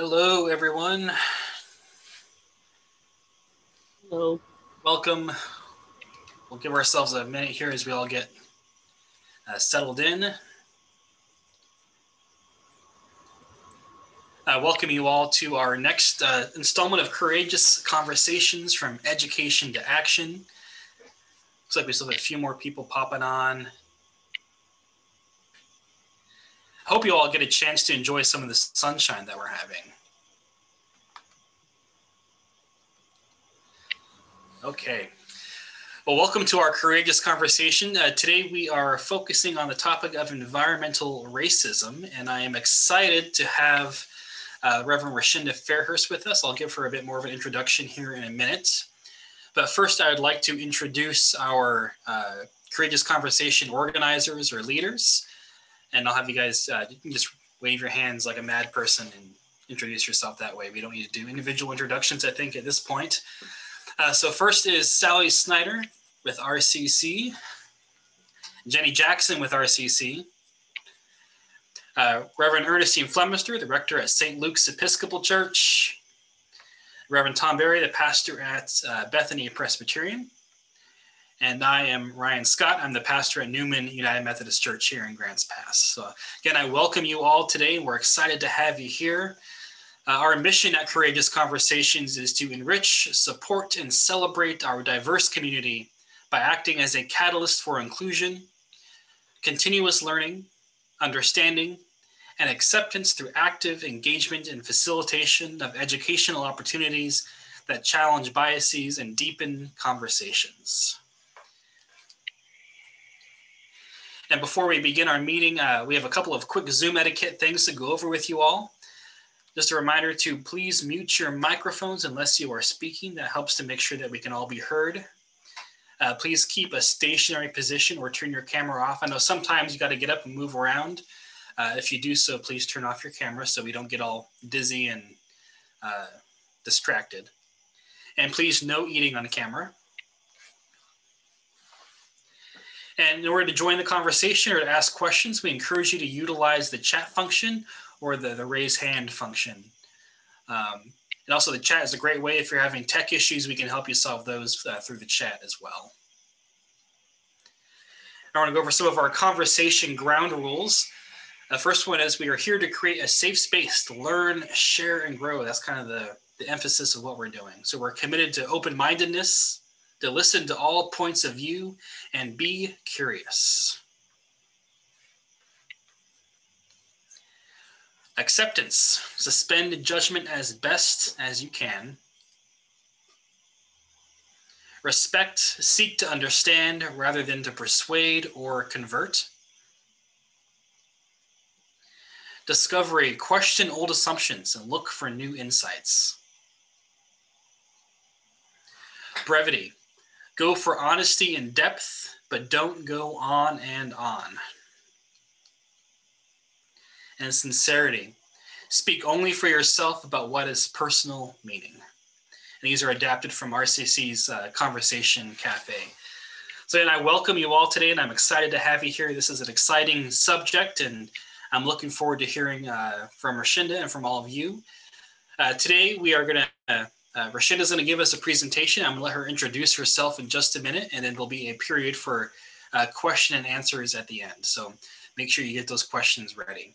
Hello, everyone. Hello. Welcome. We'll give ourselves a minute here as we all get uh, settled in. Uh, welcome you all to our next uh, installment of Courageous Conversations from Education to Action. Looks like we still have a few more people popping on. I hope you all get a chance to enjoy some of the sunshine that we're having. Okay. Well, welcome to our Courageous Conversation. Uh, today we are focusing on the topic of environmental racism, and I am excited to have uh, Reverend Rashinda Fairhurst with us. I'll give her a bit more of an introduction here in a minute. But first, I would like to introduce our uh, Courageous Conversation organizers or leaders. And I'll have you guys, uh, you just wave your hands like a mad person and introduce yourself that way. We don't need to do individual introductions, I think, at this point. Uh, so first is Sally Snyder with RCC, Jenny Jackson with RCC, uh, Reverend Ernestine Flemister, the rector at St. Luke's Episcopal Church, Reverend Tom Berry, the pastor at uh, Bethany Presbyterian, and I am Ryan Scott. I'm the pastor at Newman United Methodist Church here in Grants Pass. So again, I welcome you all today. We're excited to have you here. Uh, our mission at Courageous Conversations is to enrich, support, and celebrate our diverse community by acting as a catalyst for inclusion, continuous learning, understanding, and acceptance through active engagement and facilitation of educational opportunities that challenge biases and deepen conversations. And before we begin our meeting, uh, we have a couple of quick Zoom etiquette things to go over with you all. Just a reminder to please mute your microphones unless you are speaking. That helps to make sure that we can all be heard. Uh, please keep a stationary position or turn your camera off. I know sometimes you got to get up and move around. Uh, if you do so, please turn off your camera so we don't get all dizzy and uh, distracted. And please no eating on camera. And in order to join the conversation or to ask questions, we encourage you to utilize the chat function or the, the raise hand function. Um, and also the chat is a great way if you're having tech issues, we can help you solve those uh, through the chat as well. I want to go over some of our conversation ground rules. The first one is we are here to create a safe space to learn, share, and grow. That's kind of the, the emphasis of what we're doing. So we're committed to open-mindedness, to listen to all points of view, and be curious. Acceptance. Suspend judgment as best as you can. Respect. Seek to understand rather than to persuade or convert. Discovery. Question old assumptions and look for new insights. Brevity. Go for honesty and depth, but don't go on and on and sincerity. Speak only for yourself about what is personal meaning. And these are adapted from RCC's uh, Conversation Cafe. So, and I welcome you all today, and I'm excited to have you here. This is an exciting subject, and I'm looking forward to hearing uh, from Rashinda and from all of you. Uh, today, we are going to, uh, Rashinda is going to give us a presentation. I'm going to let her introduce herself in just a minute, and then there'll be a period for uh, question and answers at the end. So make sure you get those questions ready.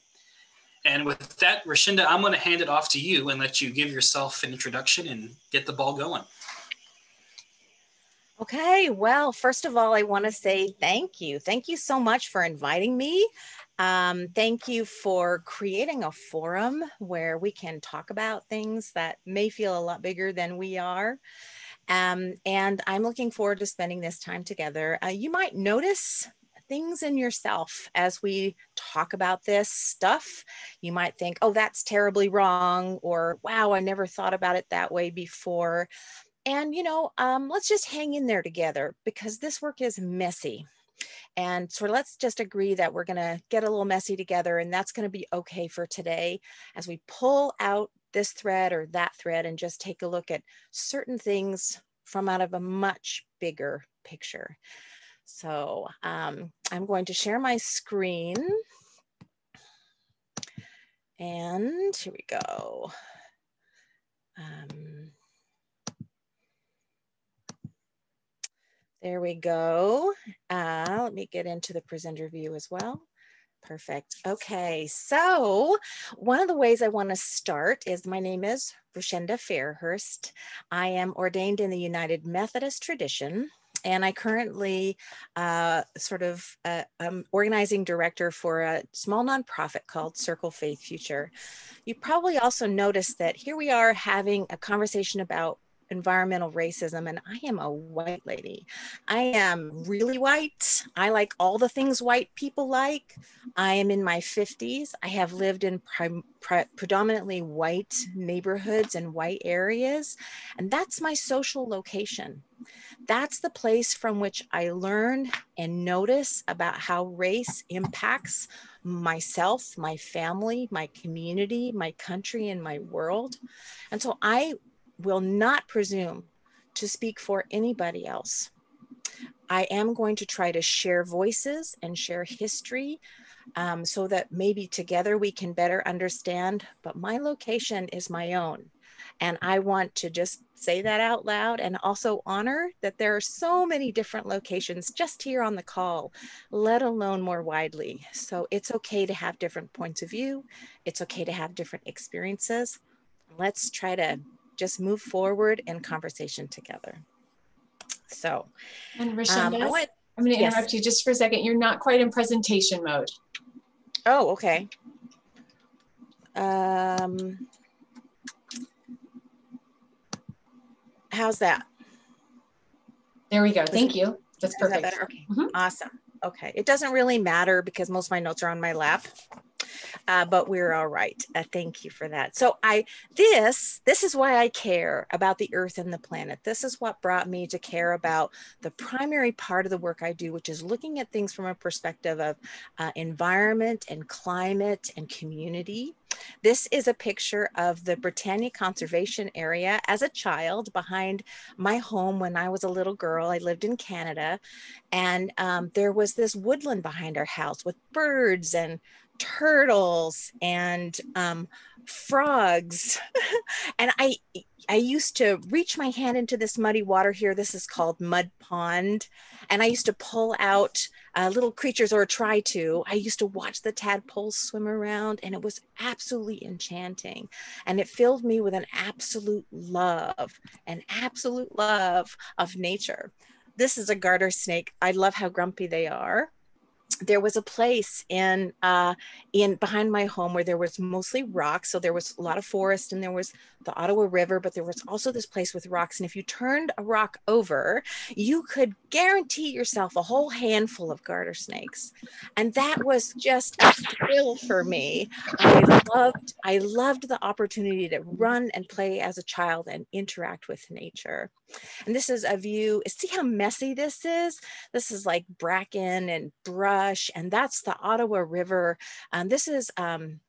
And with that, Rashinda, I'm going to hand it off to you and let you give yourself an introduction and get the ball going. Okay, well, first of all, I want to say thank you. Thank you so much for inviting me. Um, thank you for creating a forum where we can talk about things that may feel a lot bigger than we are. Um, and I'm looking forward to spending this time together. Uh, you might notice things in yourself as we talk about this stuff. You might think, oh, that's terribly wrong, or wow, I never thought about it that way before. And, you know, um, let's just hang in there together because this work is messy. And so let's just agree that we're going to get a little messy together, and that's going to be okay for today as we pull out this thread or that thread and just take a look at certain things from out of a much bigger picture. So um, I'm going to share my screen. And here we go. Um, there we go. Uh, let me get into the presenter view as well. Perfect. Okay, so one of the ways I want to start is my name is Rushenda Fairhurst. I am ordained in the United Methodist tradition and I currently uh, sort of uh, I'm organizing director for a small nonprofit called Circle Faith Future. You probably also noticed that here we are having a conversation about environmental racism and I am a white lady. I am really white. I like all the things white people like. I am in my 50s. I have lived in pre predominantly white neighborhoods and white areas and that's my social location. That's the place from which I learn and notice about how race impacts myself, my family, my community, my country, and my world. And so I will not presume to speak for anybody else. I am going to try to share voices and share history um, so that maybe together we can better understand. But my location is my own. And I want to just say that out loud and also honor that there are so many different locations just here on the call, let alone more widely. So it's okay to have different points of view. It's okay to have different experiences. Let's try to just move forward in conversation together. So, and Rashenda, um, went, I'm going to interrupt yes. you just for a second. You're not quite in presentation mode. Oh, okay. Um, how's that? There we go. Thank you. That's perfect. That okay. Mm -hmm. Awesome. Okay. It doesn't really matter because most of my notes are on my lap uh, but we're all right. Uh, thank you for that. So I, this, this is why I care about the earth and the planet. This is what brought me to care about the primary part of the work I do, which is looking at things from a perspective of uh, environment and climate and community. This is a picture of the Britannia Conservation Area as a child behind my home when I was a little girl. I lived in Canada, and um, there was this woodland behind our house with birds and turtles and um, frogs. and I, I used to reach my hand into this muddy water here. This is called Mud Pond. And I used to pull out uh, little creatures or try to. I used to watch the tadpoles swim around and it was absolutely enchanting. And it filled me with an absolute love, an absolute love of nature. This is a garter snake. I love how grumpy they are there was a place in uh, in behind my home where there was mostly rocks. So there was a lot of forest and there was the Ottawa River, but there was also this place with rocks. And if you turned a rock over, you could guarantee yourself a whole handful of garter snakes. And that was just a thrill for me. I loved, I loved the opportunity to run and play as a child and interact with nature. And this is a view, see how messy this is? This is like bracken and brush, and that's the Ottawa River. Um, this is um,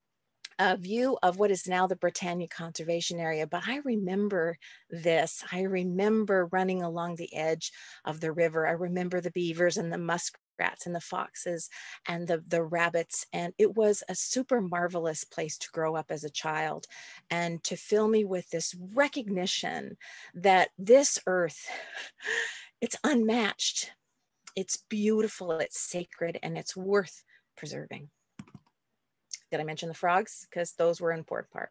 a view of what is now the Britannia Conservation Area. But I remember this. I remember running along the edge of the river. I remember the beavers and the muskrats and the foxes and the, the rabbits. And it was a super marvelous place to grow up as a child and to fill me with this recognition that this earth, it's unmatched. It's beautiful, it's sacred, and it's worth preserving. Did I mention the frogs? Because those were an important part.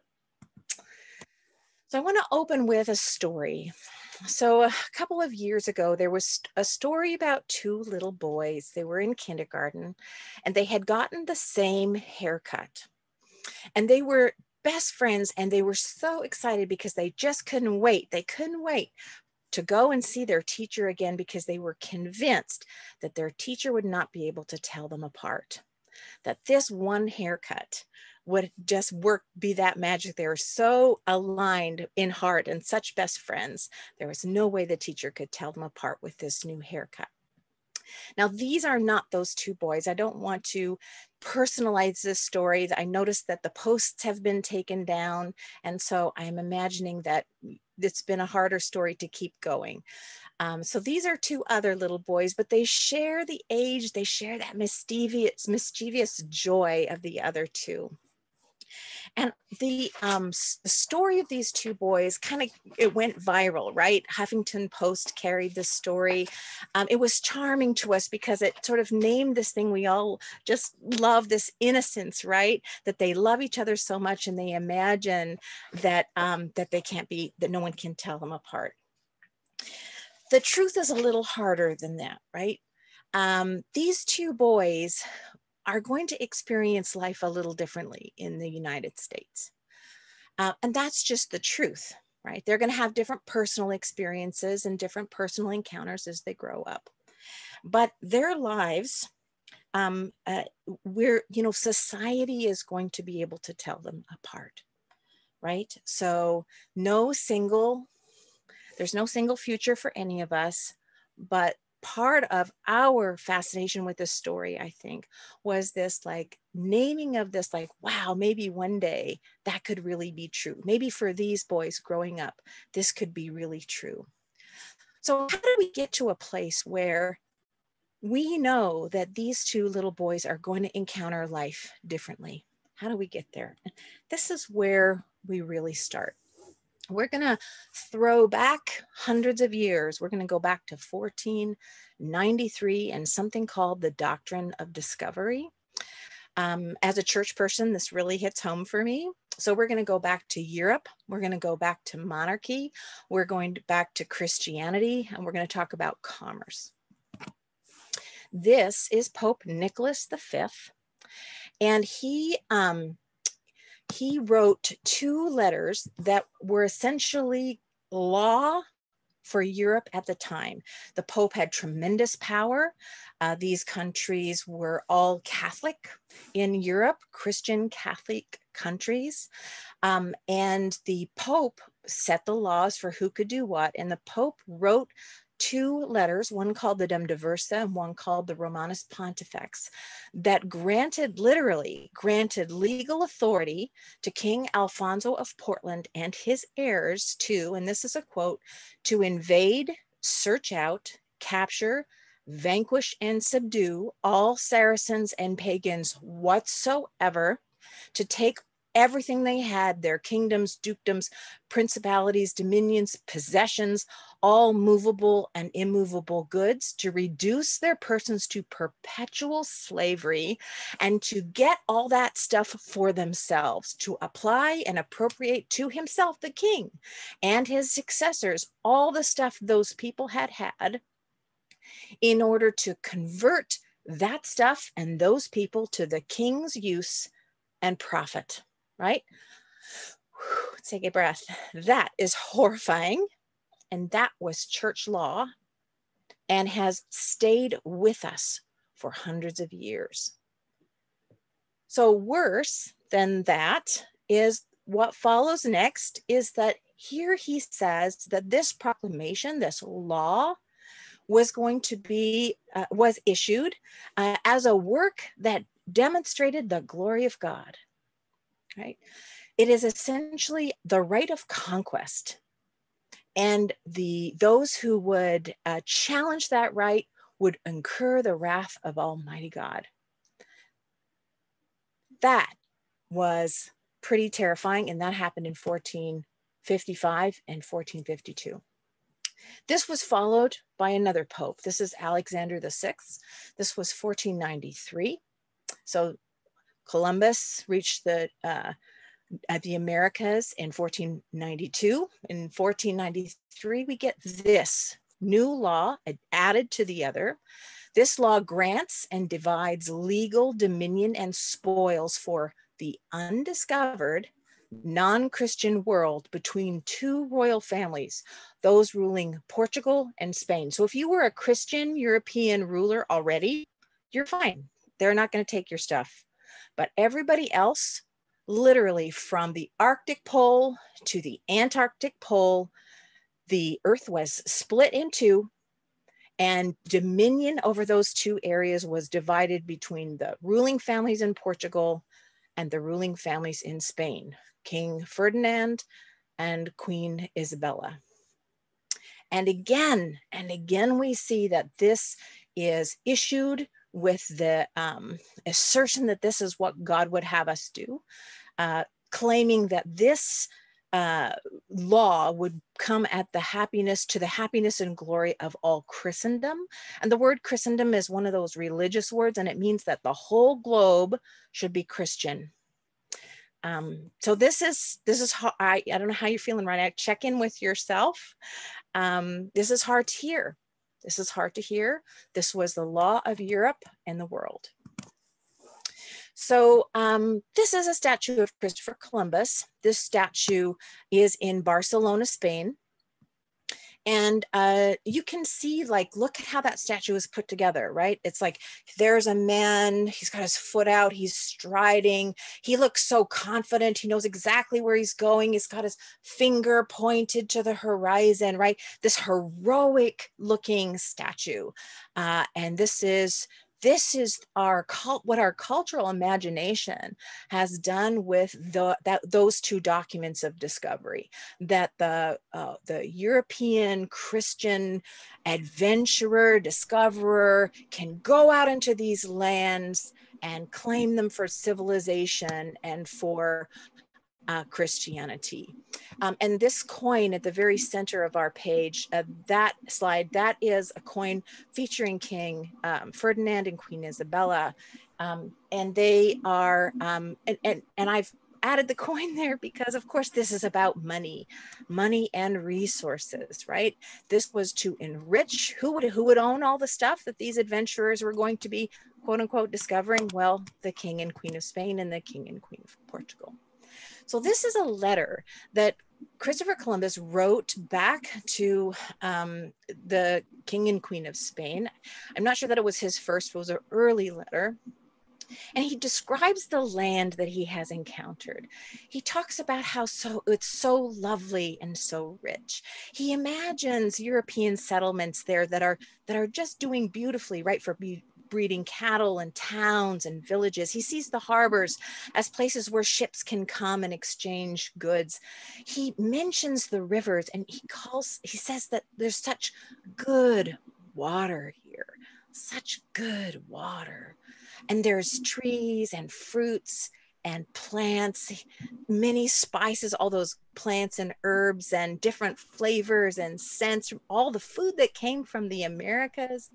So I want to open with a story. So a couple of years ago, there was a story about two little boys. They were in kindergarten and they had gotten the same haircut. And they were best friends and they were so excited because they just couldn't wait. They couldn't wait to go and see their teacher again because they were convinced that their teacher would not be able to tell them apart that this one haircut would just work, be that magic. They were so aligned in heart and such best friends. There was no way the teacher could tell them apart with this new haircut. Now, these are not those two boys. I don't want to personalize this story. I noticed that the posts have been taken down. And so I'm imagining that it's been a harder story to keep going. Um, so these are two other little boys, but they share the age, they share that mischievous, mischievous joy of the other two. And the, um, the story of these two boys kind of it went viral, right? Huffington Post carried the story. Um, it was charming to us because it sort of named this thing we all just love this innocence, right? That they love each other so much and they imagine that um, that they can't be that no one can tell them apart. The truth is a little harder than that, right? Um, these two boys are going to experience life a little differently in the United States. Uh, and that's just the truth, right? They're going to have different personal experiences and different personal encounters as they grow up. But their lives, um, uh, we're, you know, society is going to be able to tell them apart, right? So, no single, there's no single future for any of us, but part of our fascination with this story, I think, was this like naming of this, like, wow, maybe one day that could really be true. Maybe for these boys growing up, this could be really true. So, how do we get to a place where we know that these two little boys are going to encounter life differently? How do we get there? This is where we really start we're going to throw back hundreds of years. We're going to go back to 1493 and something called the Doctrine of Discovery. Um, as a church person, this really hits home for me. So we're going to go back to Europe. We're going to go back to monarchy. We're going back to Christianity, and we're going to talk about commerce. This is Pope Nicholas V, and he um, he wrote two letters that were essentially law for Europe at the time. The Pope had tremendous power. Uh, these countries were all Catholic in Europe, Christian Catholic countries. Um, and the Pope set the laws for who could do what. And the Pope wrote two letters, one called the Dum Diversa and one called the Romanus Pontifex, that granted, literally granted legal authority to King Alfonso of Portugal and his heirs to, and this is a quote, to invade, search out, capture, vanquish, and subdue all Saracens and pagans whatsoever, to take everything they had their kingdoms, dukedoms, principalities, dominions, possessions, all movable and immovable goods, to reduce their persons to perpetual slavery, and to get all that stuff for themselves, to apply and appropriate to himself, the king, and his successors, all the stuff those people had had in order to convert that stuff and those people to the king's use and profit right? Take a breath. That is horrifying. And that was church law and has stayed with us for hundreds of years. So, worse than that is what follows next is that here he says that this proclamation, this law, was going to be, uh, was issued uh, as a work that demonstrated the glory of God right? It is essentially the right of conquest. And the those who would uh, challenge that right would incur the wrath of Almighty God. That was pretty terrifying, and that happened in 1455 and 1452. This was followed by another pope. This is Alexander VI. This was 1493. So Columbus reached the uh, the Americas in 1492. In 1493, we get this new law added to the other. This law grants and divides legal dominion and spoils for the undiscovered non Christian world between two royal families, those ruling Portugal and Spain. So if you were a Christian European ruler already, you're fine. They're not going to take your stuff. But everybody else, literally from the Arctic pole to the Antarctic pole, the earth was split in two and dominion over those two areas was divided between the ruling families in Portugal and the ruling families in Spain, King Ferdinand and Queen Isabella. And again and again, we see that this is issued with the um, assertion that this is what God would have us do. uh, claiming that this uh, law would come at the happiness to the happiness and glory of all Christendom. And the word Christendom is one of those religious words, and it means that the whole globe should be Christian. Um, so this is this is how I I don't know how you're feeling right now. Check in with yourself. Um, this is hard to hear. This is hard to hear. This was the law of Europe and the world. So um, this is a statue of Christopher Columbus. This statue is in Barcelona, Spain. And uh, you can see, like, look at how that statue is put together, right? It's like there's a man, he's got his foot out, he's striding. He looks so confident. He knows exactly where he's going. He's got his finger pointed to the horizon, right? This heroic looking statue. Uh, and this is this is our what our cultural imagination has done with the that those two documents of discovery that the uh, the european christian adventurer discoverer can go out into these lands and claim them for civilization and for uh, Christianity. Um, and this coin at the very center of our page, uh, that slide, that is a coin featuring King um, Ferdinand and Queen Isabella. Um, and they are, um, and, and, and I've added the coin there because of course this is about money money and resources right this was to enrich who would who would own all the stuff that these adventurers were going to be quote unquote discovering well the king and queen of spain and the king and queen of portugal so this is a letter that Christopher Columbus wrote back to um, the King and Queen of Spain. I'm not sure that it was his first, it was an early letter. And he describes the land that he has encountered. He talks about how so it's so lovely and so rich. He imagines European settlements there that are that are just doing beautifully, right, for be, breeding cattle and towns and villages. He sees the harbors as places where ships can come and exchange goods. He mentions the rivers and he calls, he says that there's such good water here, such good water. And there's trees and fruits and plants, many spices, all those plants and herbs and different flavors and scents, all the food that came from the Americas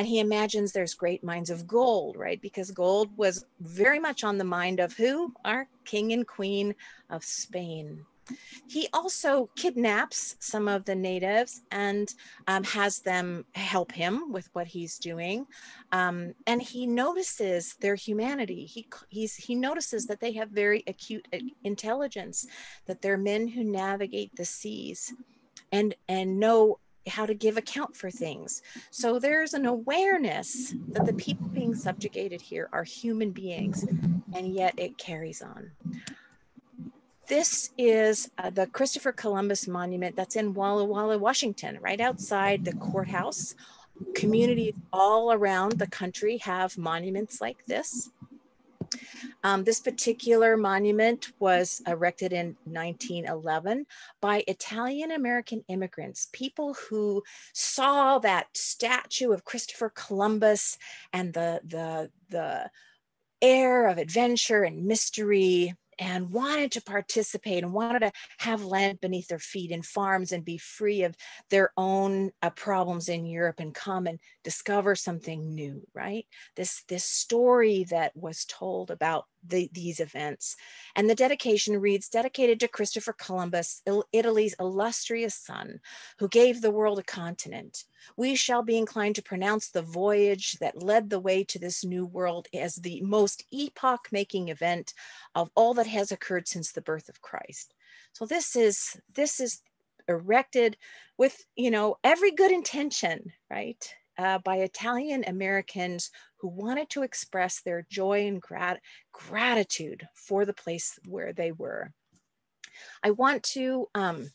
and he imagines there's great mines of gold, right? Because gold was very much on the mind of who? Our king and queen of Spain. He also kidnaps some of the natives and um, has them help him with what he's doing. Um, and he notices their humanity. He, he's, he notices that they have very acute uh, intelligence, that they're men who navigate the seas and, and know how to give account for things. So there's an awareness that the people being subjugated here are human beings, and yet it carries on. This is uh, the Christopher Columbus Monument that's in Walla Walla, Washington, right outside the courthouse. Communities all around the country have monuments like this. Um, this particular monument was erected in 1911 by Italian American immigrants, people who saw that statue of Christopher Columbus and the, the, the air of adventure and mystery and wanted to participate and wanted to have land beneath their feet and farms and be free of their own uh, problems in Europe and come and discover something new, right? This, this story that was told about the, these events. And the dedication reads, dedicated to Christopher Columbus, Italy's illustrious son, who gave the world a continent. We shall be inclined to pronounce the voyage that led the way to this new world as the most epoch-making event of all that has occurred since the birth of Christ. So this is, this is erected with, you know, every good intention, right? Uh, by Italian Americans who wanted to express their joy and grat gratitude for the place where they were. I want to um,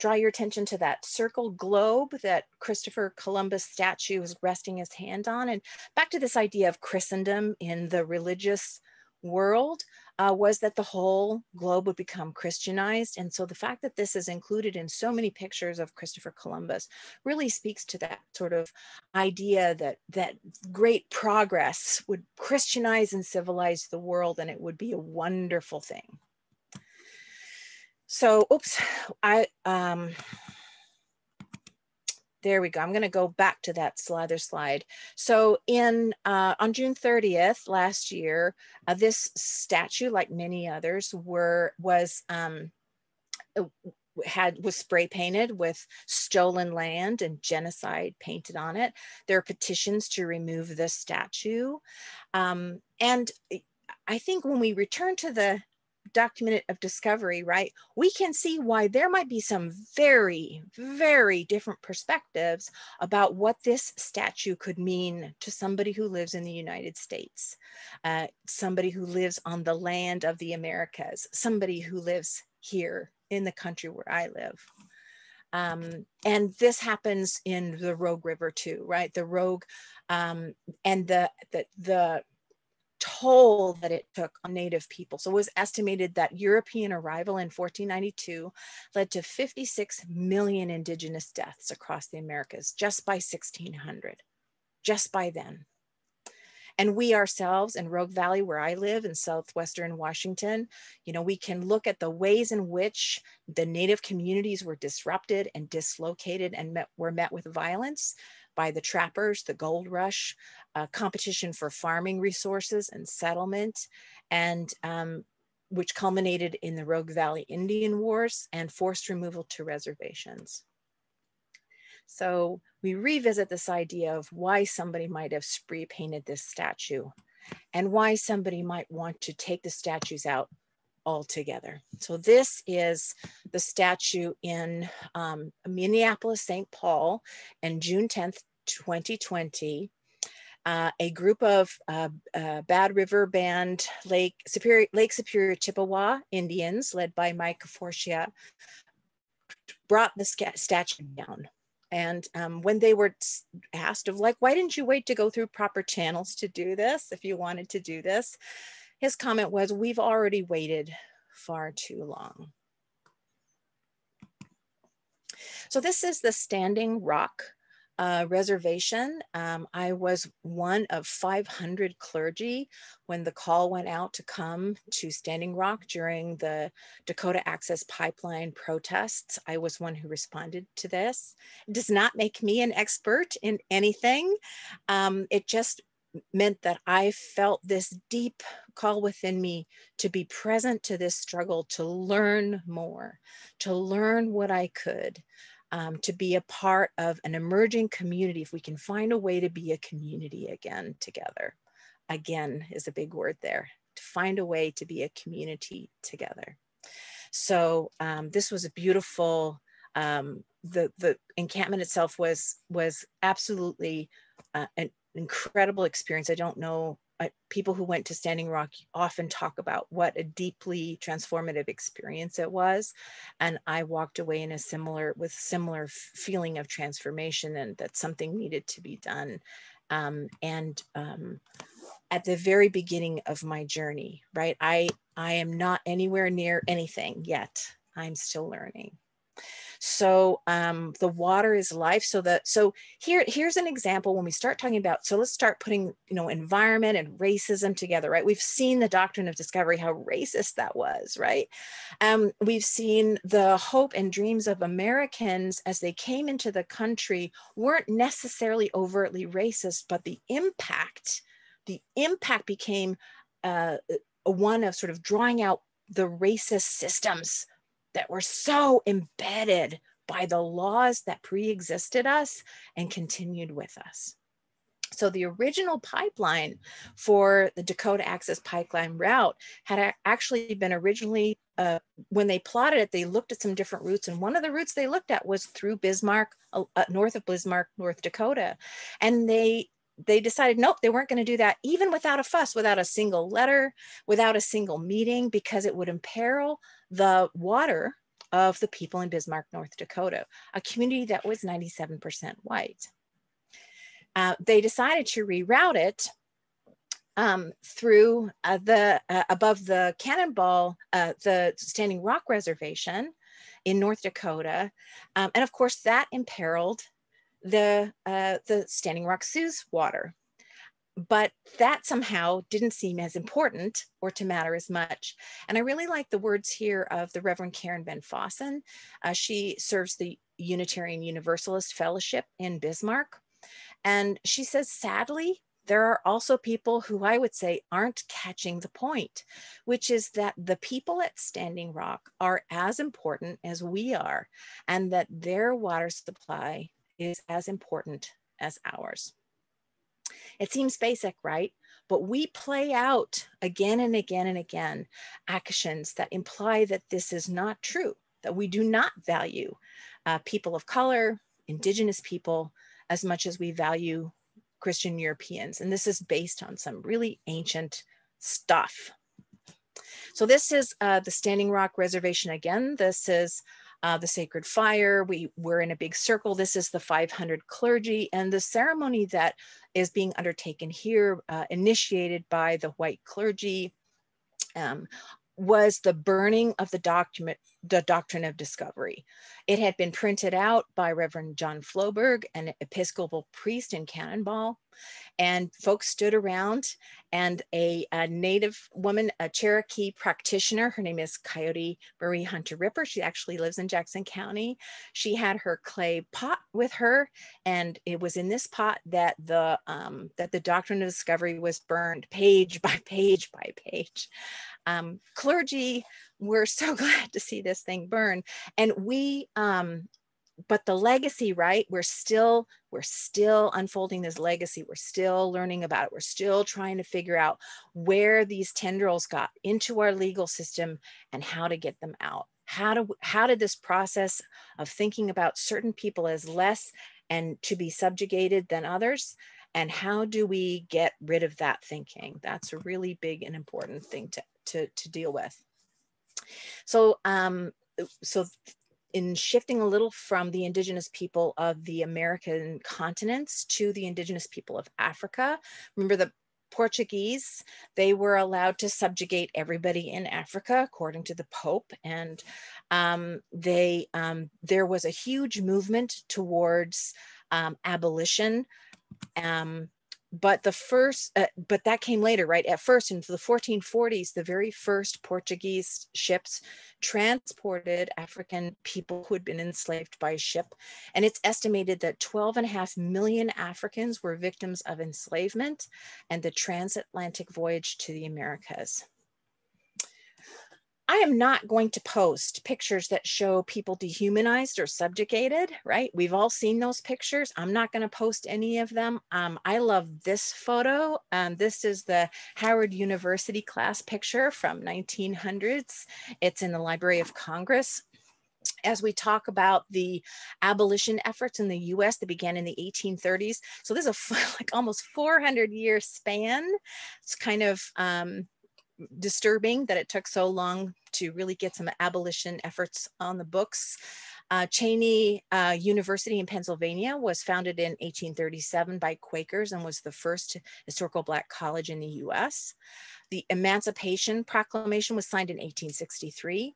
draw your attention to that circle globe that Christopher Columbus statue is resting his hand on. And back to this idea of Christendom in the religious world. Uh, was that the whole globe would become Christianized. And so the fact that this is included in so many pictures of Christopher Columbus really speaks to that sort of idea that, that great progress would Christianize and civilize the world and it would be a wonderful thing. So, oops, I, um, there we go. I'm going to go back to that other slide. So in uh, on June 30th last year, uh, this statue, like many others, were was um, had was spray painted with stolen land and genocide painted on it. There are petitions to remove this statue, um, and I think when we return to the document of discovery, right, we can see why there might be some very, very different perspectives about what this statue could mean to somebody who lives in the United States, uh, somebody who lives on the land of the Americas, somebody who lives here in the country where I live. Um, and this happens in the Rogue River too, right? The Rogue um, and the, the, the toll that it took on Native people. So it was estimated that European arrival in 1492 led to 56 million Indigenous deaths across the Americas just by 1600, just by then. And we ourselves in Rogue Valley, where I live in southwestern Washington, you know, we can look at the ways in which the Native communities were disrupted and dislocated and met, were met with violence by the trappers, the gold rush, uh, competition for farming resources and settlement, and um, which culminated in the Rogue Valley Indian Wars and forced removal to reservations. So we revisit this idea of why somebody might have spray painted this statue and why somebody might want to take the statues out altogether. So this is the statue in um, Minneapolis, St. Paul, and June 10th, 2020. Uh, a group of uh, uh, Bad River Band Lake Superior, Lake Superior Chippewa Indians, led by Mike Forcia, brought the statue down. And um, when they were asked of like, why didn't you wait to go through proper channels to do this if you wanted to do this? His comment was, we've already waited far too long. So this is the Standing Rock uh, reservation. Um, I was one of 500 clergy when the call went out to come to Standing Rock during the Dakota Access Pipeline protests. I was one who responded to this. It does not make me an expert in anything. Um, it just meant that I felt this deep call within me to be present to this struggle, to learn more, to learn what I could, um, to be a part of an emerging community. If we can find a way to be a community again together, again is a big word there, to find a way to be a community together. So um, this was a beautiful, um, the, the encampment itself was, was absolutely uh, an incredible experience. I don't know, uh, people who went to Standing Rock often talk about what a deeply transformative experience it was. And I walked away in a similar, with similar feeling of transformation and that something needed to be done. Um, and um, at the very beginning of my journey, right? I, I am not anywhere near anything yet. I'm still learning. So um, the water is life. So that so here here's an example when we start talking about. So let's start putting you know environment and racism together, right? We've seen the doctrine of discovery, how racist that was, right? Um, we've seen the hope and dreams of Americans as they came into the country weren't necessarily overtly racist, but the impact, the impact became uh, one of sort of drawing out the racist systems that were so embedded by the laws that pre-existed us and continued with us. So the original pipeline for the Dakota Access Pipeline route had actually been originally, uh, when they plotted it, they looked at some different routes. And one of the routes they looked at was through Bismarck, uh, north of Bismarck, North Dakota. And they they decided nope they weren't going to do that even without a fuss without a single letter without a single meeting because it would imperil the water of the people in Bismarck, North Dakota, a community that was 97% white. Uh, they decided to reroute it um, through uh, the uh, above the Cannonball, uh, the Standing Rock Reservation in North Dakota, um, and of course that imperiled the uh, the Standing Rock Sioux water. But that somehow didn't seem as important or to matter as much. And I really like the words here of the Reverend Karen Van Fossan. Uh, she serves the Unitarian Universalist Fellowship in Bismarck. And she says, sadly, there are also people who I would say aren't catching the point, which is that the people at Standing Rock are as important as we are, and that their water supply is as important as ours. It seems basic, right? But we play out again and again and again actions that imply that this is not true, that we do not value uh, people of color, indigenous people, as much as we value Christian Europeans. And this is based on some really ancient stuff. So this is uh, the Standing Rock Reservation again. This is uh, the Sacred Fire. We, we're in a big circle. This is the 500 clergy. And the ceremony that is being undertaken here, uh, initiated by the white clergy, um, was the burning of the document, the doctrine of discovery. It had been printed out by Reverend John Floberg, an Episcopal priest in Cannonball, and folks stood around and a, a, native woman, a Cherokee practitioner, her name is Coyote Marie Hunter Ripper. She actually lives in Jackson County. She had her clay pot with her, and it was in this pot that the um, that the doctrine of discovery was burned page by page by page. Um, clergy were so glad to see this thing burn, and we um, but the legacy right? We're still we're still unfolding this legacy. We're still learning about it. We're still trying to figure out where these tendrils got into our legal system and how to get them out. How do how did this process of thinking about certain people as less and to be subjugated than others? And how do we get rid of that thinking? That's a really big and important thing to to, to deal with so um so in shifting a little from the indigenous people of the American continents to the indigenous people of Africa. Remember the Portuguese, they were allowed to subjugate everybody in Africa, according to the Pope. And um, they, um, there was a huge movement towards um, abolition. Um, but the first uh, but that came later right? At first in the 1440s the very first portuguese ships transported african people who had been enslaved by ship and it's estimated that 12 and a half million africans were victims of enslavement and the transatlantic voyage to the americas I am not going to post pictures that show people dehumanized or subjugated, right? We've all seen those pictures. I'm not going to post any of them. Um, I love this photo. Um, this is the Howard University class picture from 1900s. It's in the Library of Congress as we talk about the abolition efforts in the US that began in the 1830s. So this is a like almost 400 year span. It's kind of um, disturbing that it took so long to really get some abolition efforts on the books. Uh, Cheyney uh, University in Pennsylvania was founded in 1837 by Quakers and was the first historical Black college in the US. The Emancipation Proclamation was signed in 1863.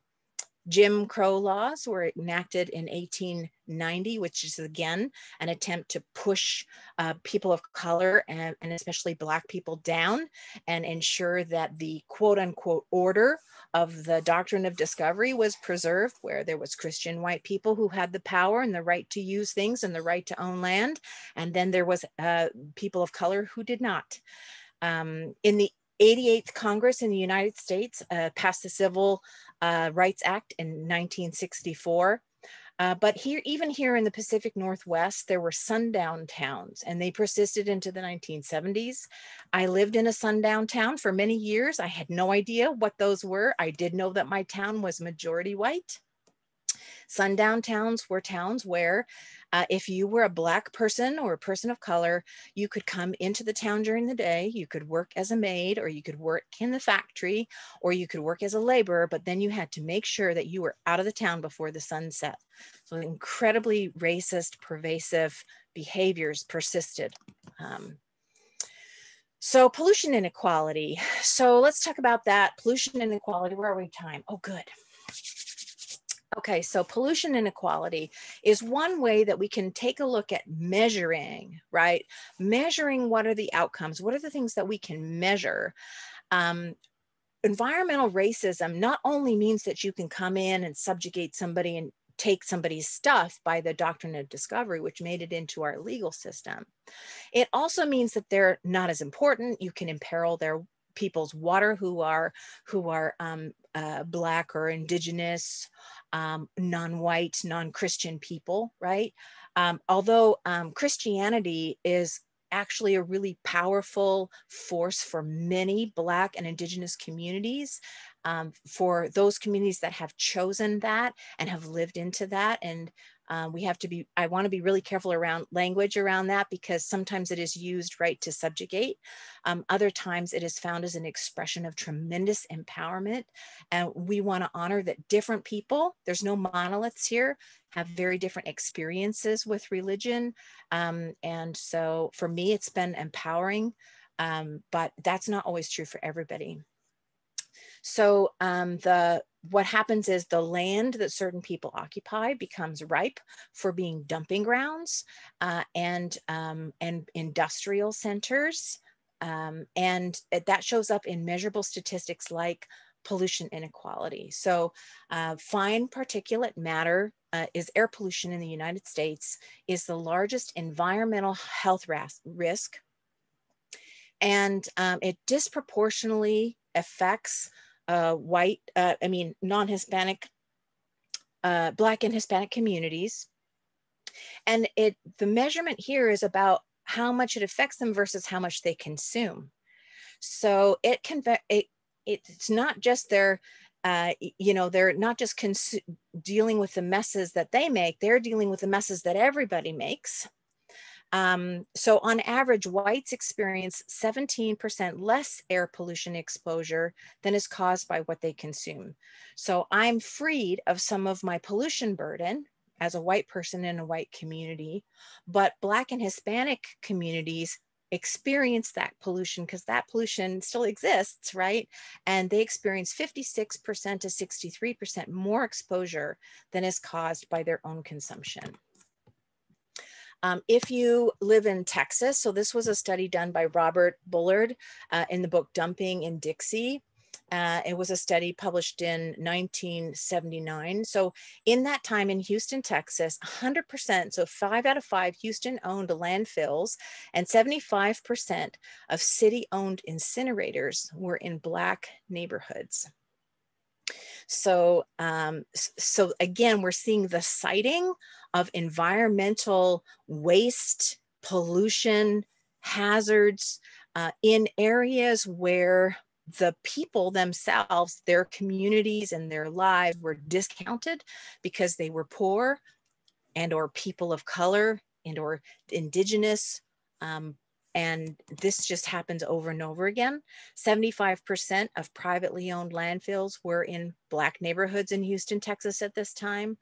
Jim Crow laws were enacted in 1890, which is again an attempt to push uh, people of color and, and, especially Black people down and ensure that the quote unquote order of the doctrine of discovery was preserved, where there was Christian white people who had the power and the right to use things and the right to own land. And then there was uh, people of color who did not. Um, in the 88th Congress in the United States uh, passed the Civil uh, Rights Act in 1964. Uh, but here, even here in the Pacific Northwest, there were sundown towns and they persisted into the 1970s. I lived in a sundown town for many years. I had no idea what those were. I did know that my town was majority white. Sundown towns were towns where uh, if you were a Black person or a person of color, you could come into the town during the day. You could work as a maid, or you could work in the factory, or you could work as a laborer, but then you had to make sure that you were out of the town before the sun set. So incredibly racist, pervasive behaviors persisted. Um, So pollution inequality. So let's talk about that. Pollution inequality, where are we time? Oh, good. Okay, so pollution inequality is one way that we can take a look at measuring, right? Measuring what are the outcomes? What are the things that we can measure? Um, environmental racism not only means that you can come in and subjugate somebody and take somebody's stuff by the doctrine of discovery, which made it into our legal system. It also means that they're not as important. You can imperil their people's water who are who are um, uh, black or indigenous, um, non-white, non-Christian people, right? Um, although um, Christianity is actually a really powerful force for many Black and Indigenous communities, um, for those communities that have chosen that and have lived into that and um, we have to be, I want to be really careful around language around that because sometimes it is used right to subjugate. Um, other times it is found as an expression of tremendous empowerment. And we want to honor that different people, there's no monoliths here, have very different experiences with religion. Um, and so for me, it's been empowering, um, but that's not always true for everybody. So um, the what happens is the land that certain people occupy becomes ripe for being dumping grounds uh, and, um, and industrial centers. Um, and that shows up in measurable statistics like pollution inequality. So uh, fine particulate matter uh, is air pollution in the United States is the largest environmental health risk. And um, it disproportionately affects uh, white, uh, I mean, non-Hispanic, uh, Black and Hispanic communities. And it the measurement here is about how much it affects them versus how much they consume. So it can, it, it's not just their, uh, you know, they're not just dealing with the messes that they make, they're dealing with the messes that everybody makes. Um, so on average, whites experience 17% less air pollution exposure than is caused by what they consume. So I'm freed of some of my pollution burden as a white person in a white community, but Black and Hispanic communities experience that pollution because that pollution still exists, right? And they experience 56% to 63% more exposure than is caused by their own consumption. Um, if you live in Texas, so this was a study done by Robert Bullard uh, in the book Dumping in Dixie. Uh, it was a study published in 1979. So in that time in Houston, Texas, 100%, so five out of five Houston owned landfills and 75% of city owned incinerators were in black neighborhoods. So, um, so again, we're seeing the siting of environmental waste, pollution, hazards uh, in areas where the people themselves, their communities and their lives were discounted because they were poor and or people of color and or indigenous um, and this just happens over and over again. 75% of privately owned landfills were in Black neighborhoods in Houston, Texas at this time.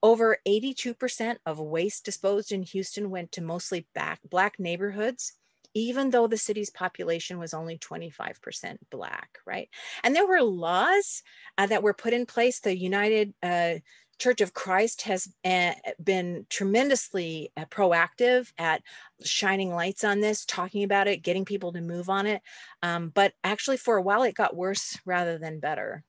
Over 82% of waste disposed in Houston went to mostly Black neighborhoods even though the city's population was only 25% Black, right? And there were laws uh, that were put in place. The United uh, Church of Christ has uh, been tremendously uh, proactive at shining lights on this, talking about it, getting people to move on it. Um, but actually, for a while, it got worse rather than better.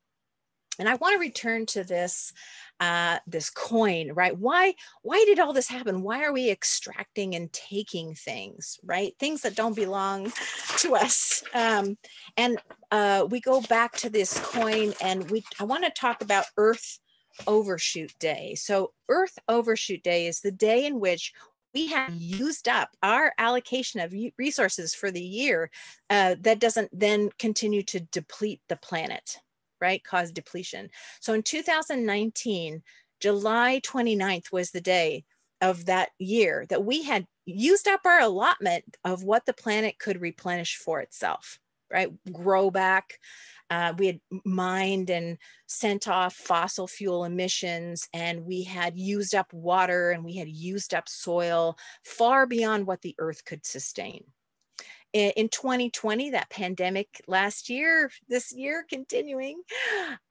And I want to return to this uh, this coin, right? Why why did all this happen? Why are we extracting and taking things, right? Things that don't belong to us. Um, and uh, we go back to this coin, and we I want to talk about Earth overshoot day. So Earth overshoot day is the day in which we have used up our allocation of resources for the year uh, that doesn't then continue to deplete the planet, right? Cause depletion. So in 2019, July 29th was the day of that year that we had used up our allotment of what the planet could replenish for itself, right? Grow back, uh, we had mined and sent off fossil fuel emissions and we had used up water and we had used up soil far beyond what the earth could sustain. in 2020 that pandemic last year this year continuing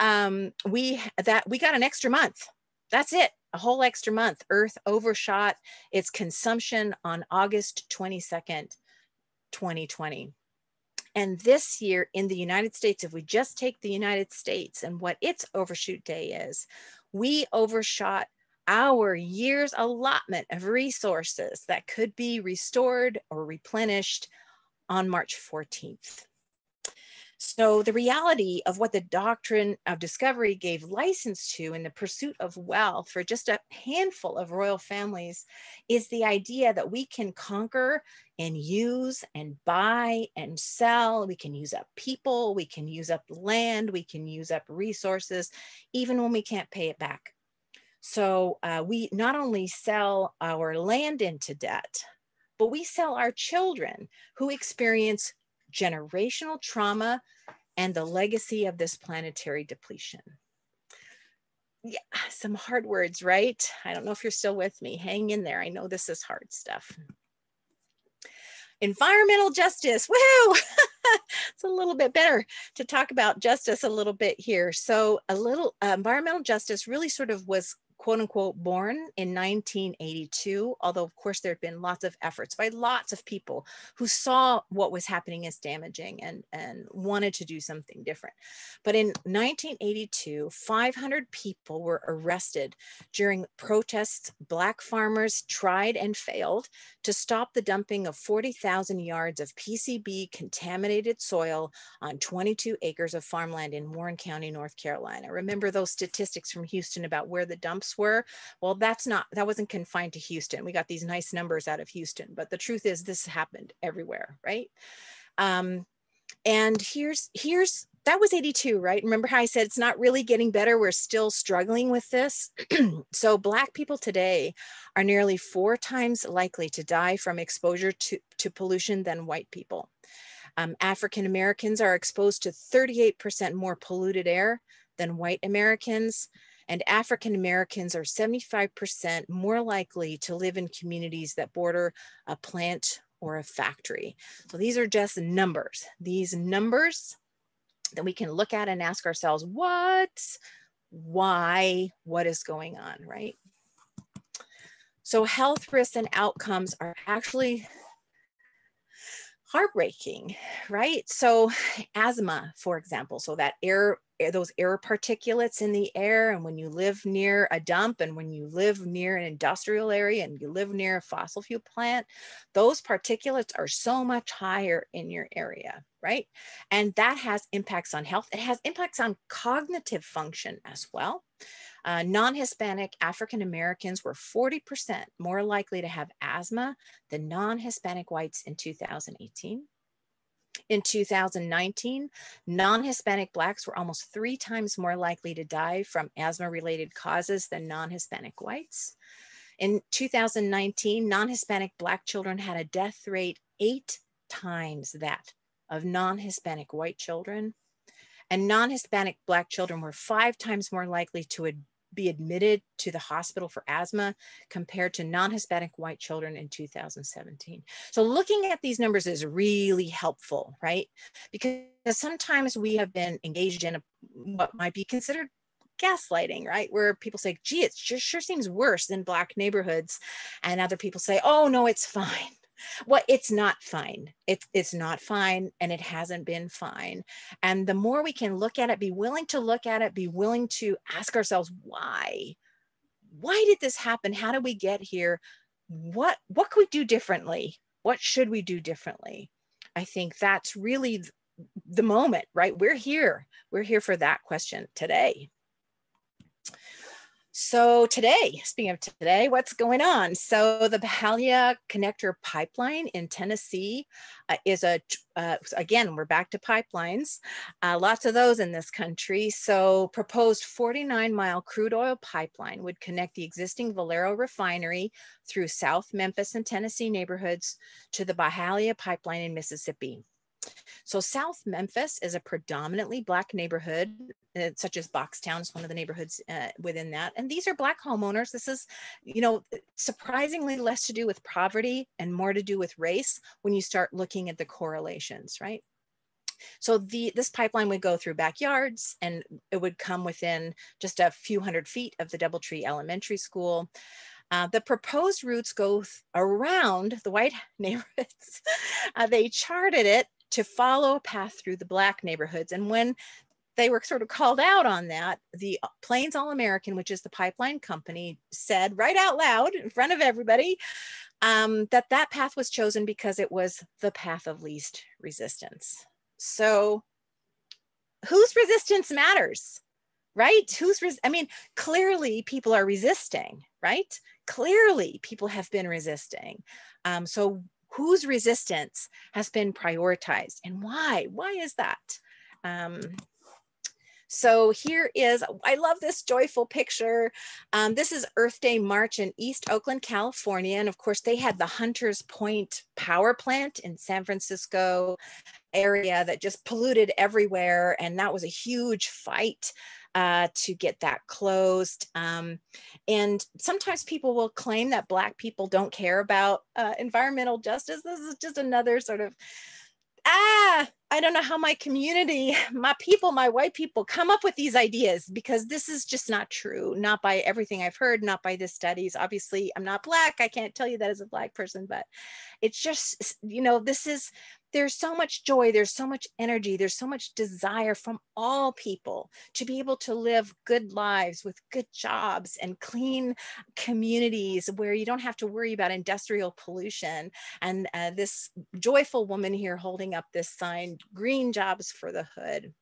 um, we that we got an extra month that's it a whole extra month earth overshot its consumption on august 22nd 2020 and this year in the united states if we just take the united states and what its overshoot day is we overshot our year's allotment of resources that could be restored or replenished on March 14th. So, the reality of what the doctrine of discovery gave license to in the pursuit of wealth for just a handful of royal families is the idea that we can conquer and use and buy and sell. We can use up people, we can use up land, we can use up resources, even when we can't pay it back. So, uh, we not only sell our land into debt, but we sell our children who experience generational trauma and the legacy of this planetary depletion. Yeah, some hard words, right? I don't know if you're still with me. Hang in there. I know this is hard stuff. Environmental justice. Woo! it's a little bit better to talk about justice a little bit here. So, a little uh, environmental justice really sort of was quote unquote born in 1982, although of course there had been lots of efforts by lots of people who saw what was happening as damaging and, and wanted to do something different. But in 1982, 500 people were arrested during protests. Black farmers tried and failed to stop the dumping of 40,000 yards of PCB contaminated soil on 22 acres of farmland in Warren County, North Carolina. Remember those statistics from Houston about where the dumps were. Well, that's not, that wasn't confined to Houston. We got these nice numbers out of Houston, but the truth is this happened everywhere, right? Um, and here's, here's, that was 82, right? Remember how I said it's not really getting better. We're still struggling with this. so Black people today are nearly four times likely to die from exposure to, to pollution than white people. Um, African Americans are exposed to 38% more polluted air than white Americans and African Americans are 75% more likely to live in communities that border a plant or a factory. So these are just numbers. These numbers that we can look at and ask ourselves, what, why, what is going on, right? So health risks and outcomes are actually heartbreaking, right? So asthma, for example, so that air eh, those air particulates in the air and when you live near a dump and when you live near an industrial area and you live near a fossil fuel plant those particulates are so much higher in your area right? And that has impacts on health. It has impacts on cognitive function as well uh, non-hispanic african americans were 40% more likely to have asthma than non-hispanic whites in 2018 in 2019, non Hispanic Blacks were almost three times more likely to die from asthma related causes than non Hispanic whites. In 2019, non Hispanic Black children had a death rate eight times that of non Hispanic white children. And non Hispanic Black children were five times more likely to be admitted to the hospital for asthma compared to non-Hispanic white children in 2017. So looking at these numbers is really helpful, right? Because sometimes we have been engaged in a, what might be considered gaslighting, right? Where people say, gee, it just sure seems worse in Black neighborhoods. And other people say, oh, no, it's fine well it's not fine. It's it's not fine and it hasn't been fine. And the more we can look at it be willing to look at it be willing to ask ourselves why. Why did this happen? How did we get here? What what could we do differently? What should we do differently? I think that's really the moment right? We're here. We're here for that question today so today, speaking of today, what's going on? So the Byhalia Connector Pipeline in Tennessee uh, is a, uh, again, we're back to pipelines, uh, lots of those in this country. So proposed 49 mile crude oil pipeline would connect the existing Valero refinery through South Memphis and Tennessee neighborhoods to the Byhalia pipeline in Mississippi. So South Memphis is a predominantly Black neighborhood, uh, such as Boxtown is one of the neighborhoods uh, within that. And these are Black homeowners. This is, you know, surprisingly less to do with poverty and more to do with race when you start looking at the correlations, right? So the this pipeline would go through backyards and it would come within just a few hundred feet of the Doubletree Elementary School. Uh, the proposed routes go around the white neighborhoods. Uh, they charted it to follow a path through the black neighborhoods. And when they were sort of called out on that, the Plains All American, which is the pipeline company, said right out loud in front of everybody um, that that path was chosen because it was the path of least resistance. So, whose resistance matters, right? Who's, res- I mean, clearly people are resisting, right? Clearly people have been resisting. Um, so, whose resistance has been prioritized and why? Why is that? Um, so here is, I love this joyful picture. Um, this is Earth Day March in East Oakland, California. And of course, they had the Hunters Point power plant in San Francisco area that just polluted everywhere. And that was a huge fight uh, to get that closed. Um, and sometimes people will claim that Black people don't care about uh, environmental justice. This is just another sort of ah, I don't know how my community, my people, my white people come up with these ideas because this is just not true. Not by everything I've heard, not by the studies. Obviously, I'm not Black. I can't tell you that as a Black person, but it's just, you know, this is there's so much joy, there's so much energy, there's so much desire from all people to be able to live good lives with good jobs and clean communities where you don't have to worry about industrial pollution. And uh, this joyful woman here holding up this sign, green jobs for the hood.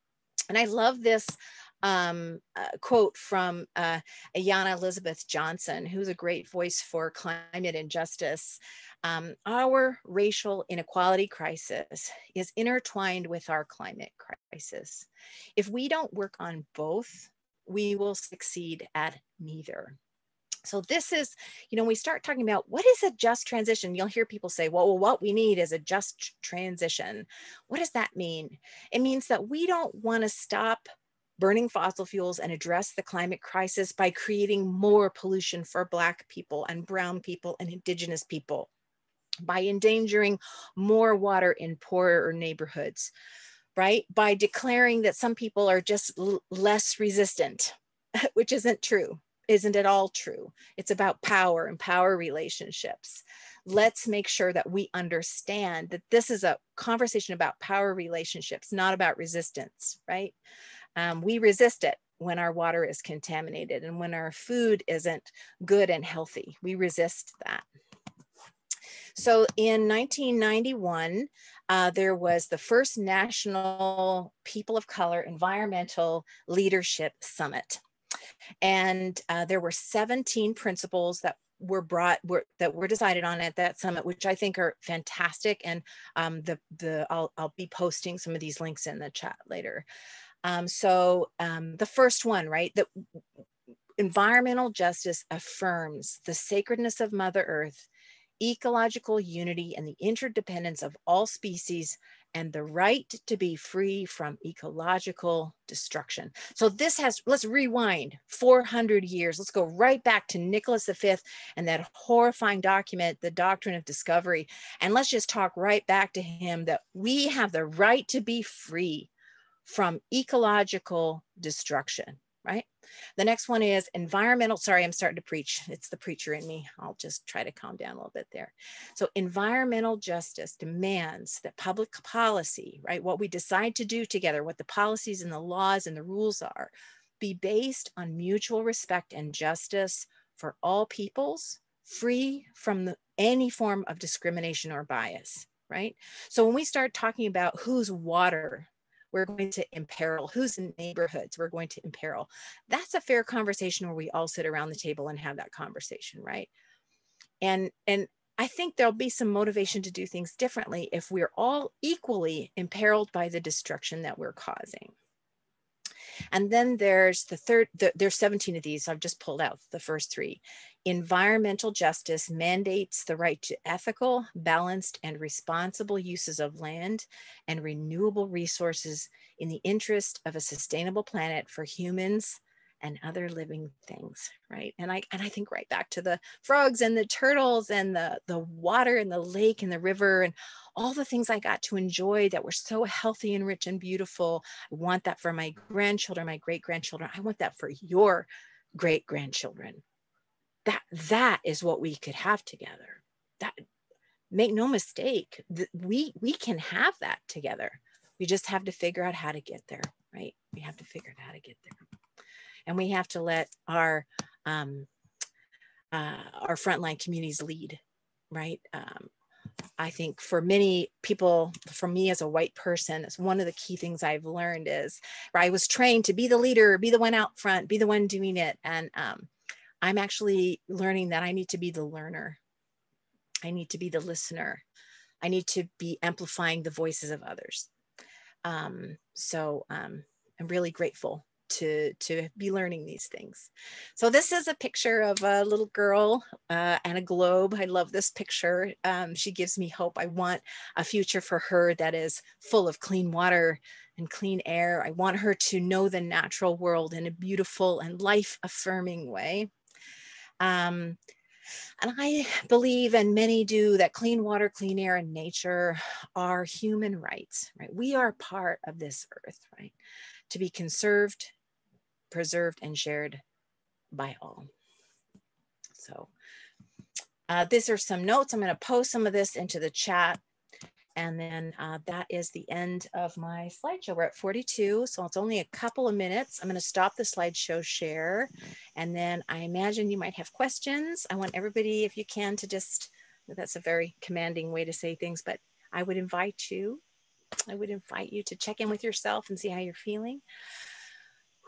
And I love this um, quote from uh, Ayana Elizabeth Johnson, who's a great voice for climate injustice. Um, our racial inequality crisis is intertwined with our climate crisis. If we don't work on both, we will succeed at neither. So this is, you know, we start talking about what is a just transition. You'll hear people say, well, well, what we need is a just transition. What does that mean? It means that we don't want to stop burning fossil fuels and address the climate crisis by creating more pollution for Black people and Brown people and Indigenous people, by endangering more water in poorer neighborhoods, right? By declaring that some people are just less resistant, which isn't true, isn't at all true. It's about power and power relationships. Let's make sure that we understand that this is a conversation about power relationships, not about resistance, right? Um, we resist it when our water is contaminated and when our food isn't good and healthy. We resist that. So in 1991, uh, there was the first National People of Color Environmental Leadership Summit. And uh, there were 17 principles that were brought were that were decided on at that summit which i think are fantastic and um, the the I'll, I'll be posting some of these links in the chat later um, so um, the first one, right, that environmental justice affirms the sacredness of Mother Earth, ecological unity and the interdependence of all species and the right to be free from ecological destruction. So this has, let's rewind 400 years. Let's go right back to Nicholas V and that horrifying document, the Doctrine of Discovery. And let's just talk right back to him that we have the right to be free from ecological destruction, right? The next one is environmental. Sorry, I'm starting to preach. It's the preacher in me. I'll just try to calm down a little bit there. So, environmental justice demands that public policy, right, what we decide to do together, what the policies and the laws and the rules are, be based on mutual respect and justice for all peoples, free from the, any form of discrimination or bias, right? So, when we start talking about whose water we're going to imperil whose neighborhoods we're going to imperil that's a fair conversation where we all sit around the table and have that conversation right and and i think there'll be some motivation to do things differently if we're all equally imperiled by the destruction that we're causing and then there's the third, the, there's 17 of these. I've just pulled out the first three. Environmental justice mandates the right to ethical, balanced, and responsible uses of land and renewable resources in the interest of a sustainable planet for humans and other living things, right? And I and I think right back to the frogs and the turtles and the the water and the lake and the river and all the things I got to enjoy that were so healthy and rich and beautiful. I want that for my grandchildren, my great grandchildren. I want that for your great grandchildren. That that is what we could have together. That make no mistake, we we can have that together. We just have to figure out how to get there, right? We have to figure out how to get there and we have to let our um, uh, our frontline communities lead, right? Um, I think for many people, for me as a white person, it's one of the key things I've learned is I was trained to be the leader, be the one out front, be the one doing it. And um, I'm actually learning that I need to be the learner. I need to be the listener. I need to be amplifying the voices of others. Um, so um, I'm really grateful to to be learning these things so this is a picture of a little girl uh, and a globe i love this picture um, she gives me hope i want a future for her that is full of clean water and clean air i want her to know the natural world in a beautiful and life affirming way um, and I believe, and many do, that clean water, clean air, and nature are human rights, right? We are part of this earth, right? To be conserved, preserved and shared by all. So uh, these are some notes. I'm going to post some of this into the chat. And then uh, that is the end of my slideshow. We're at 42, so it's only a couple of minutes. I'm going to stop the slideshow share. And then I imagine you might have questions. I want everybody, if you can, to just, that's a very commanding way to say things, but I would invite you, I would invite you to check in with yourself and see how you're feeling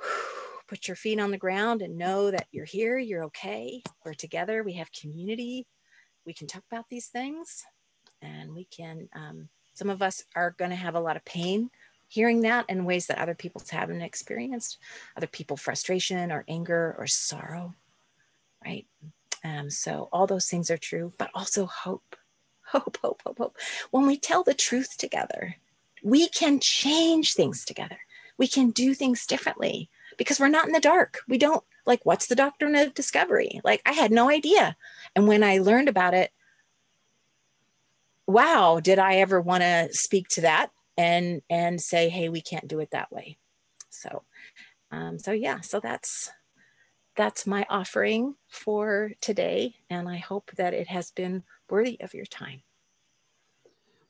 put your feet on the ground and know that you're here, you're okay. We're together, we have community. We can talk about these things and we can, um, some of us are going to have a lot of pain hearing that in ways that other people haven't experienced. Other people, frustration or anger or sorrow, right? Um, so all those things are true, but also hope, hope, hope, hope, hope. When we tell the truth together, we can change things together. We can do things differently because we're not in the dark. We don't like what's the doctrine of discovery? Like I had no idea. And when I learned about it, wow, did I ever want to speak to that and and say, hey, we can't do it that way. So um, so yeah, so that's that's my offering for today. And I hope that it has been worthy of your time.